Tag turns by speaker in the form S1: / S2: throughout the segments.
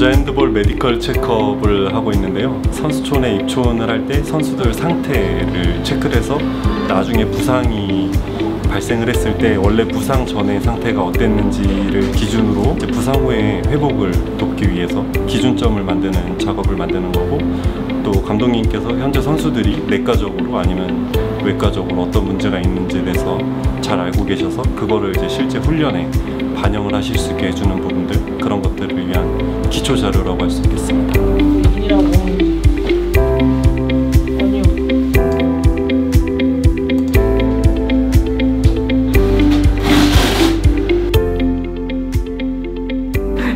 S1: 메디컬 체크업을 하고 있는데요. 선수촌에 입촌을 할 때 선수들 상태를 체크를 해서 나중에 부상이 발생을 했을 때 원래 부상 전의 상태가 어땠는지를 기준으로 부상 후에 회복을 돕기 위해서 기준점을 만드는 작업을 만드는 거고 또 감독님께서 현재 선수들이 내과적으로 아니면 외과적으로 어떤 문제가 있는지에 대해서 잘 알고 계셔서 그거를 이제 실제 훈련에 반영을 하실 수 있게 해주는 부분들 그런 것들을 위한 기초 자료라고 할 수 있겠습니다.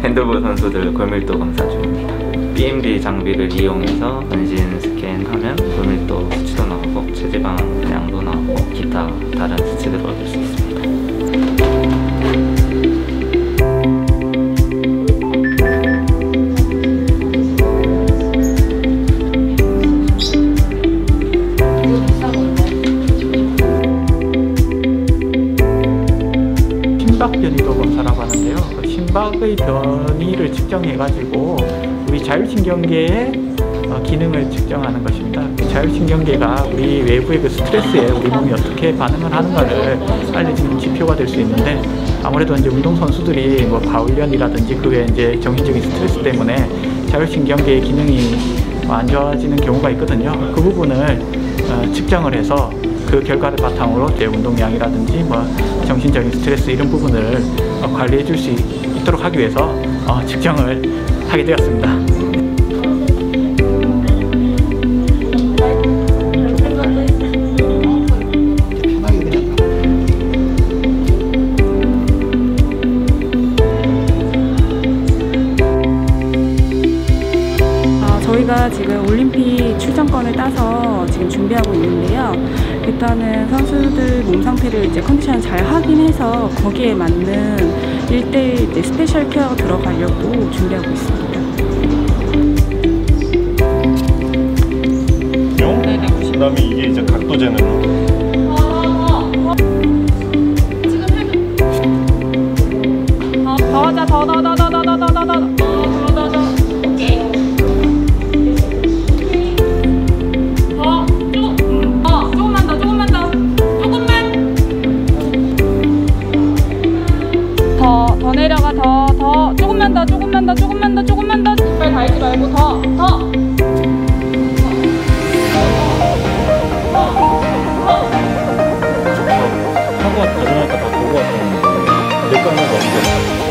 S2: 핸드볼 선수들 골밀도 검사 중입니다. BMD 장비를 이용해서 전신 스캔하면 골밀도 수치도 나오고 체지방량도 나오고 기타 다른 수치들을 얻을 수 있습니다.
S3: 심박 변이도 검사라고 하는데요. 그 심박의 변이를 측정해가지고 우리 자율신경계의 어, 기능을 측정하는 것입니다. 그 자율신경계가 우리 외부의 그 스트레스에 우리 몸이 어떻게 반응을 하는가를 알려주는 지표가 될 수 있는데 아무래도 이제 운동 선수들이 뭐 가훈련이라든지 그 외에 이제 정신적인 스트레스 때문에 자율신경계의 기능이 안 좋아지는 경우가 있거든요. 그 부분을 어, 측정을 해서 그 결과를 바탕으로 내 운동량이라든지 뭐 정신적인 스트레스 이런 부분을 어, 관리해 줄 수 있도록 하기 위해서 어, 측정을 하게 되었습니다.
S4: 아, 저희가 지금 올림픽 출전권을 따서 지금 준비하고 있는데요. 일단은 선수들 몸 상태를 이제 컨디션 잘 확인해서 거기에 맞는 일대일 이제 special care 들어가려고 준비하고 있습니다.
S1: 그 다음에 이게 이제 각도 재는? 지금 더 하자. 더더더더더더더더. Oh,